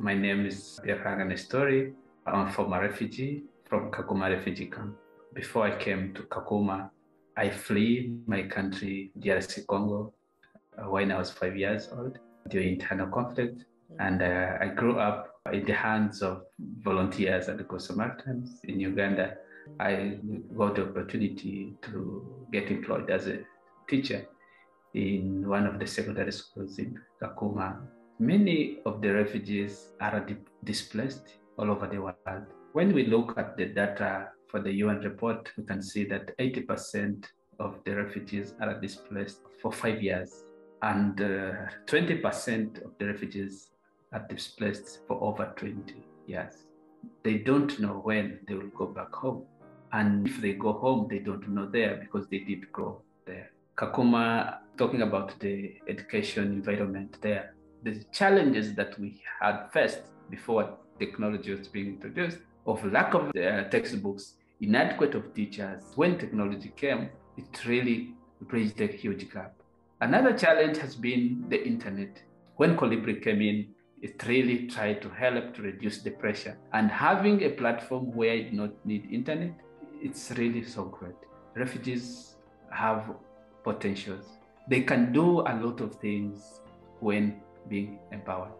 My name is Biakanga Nestori. I'm a former refugee from Kakuma refugee camp. Before I came to Kakuma, I fled my country, DRC Congo, uh, when I was five years old during internal conflict. And uh, I grew up in the hands of volunteers at the Good Samaritans in Uganda. I got the opportunity to get employed as a teacher in one of the secondary schools in Kakuma. Many of the refugees are di- displaced all over the world. When we look at the data for the UN report, we can see that 80% of the refugees are displaced for five years, and uh, 20% of the refugees are displaced for over 20 years. They don't know when they will go back home. And if they go home, they don't know there because they did grow there. Kakuma, talking about the education environment there, the challenges that we had first before technology was being introduced of lack of uh, textbooks, inadequate of teachers. When technology came, it really bridged a huge gap. Another challenge has been the internet. When Kolibri came in, it really tried to help to reduce the pressure. And having a platform where you not need internet, it's really so great. Refugees have potentials. They can do a lot of things when being empowered.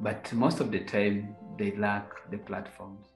But most of the time, they lack the platforms.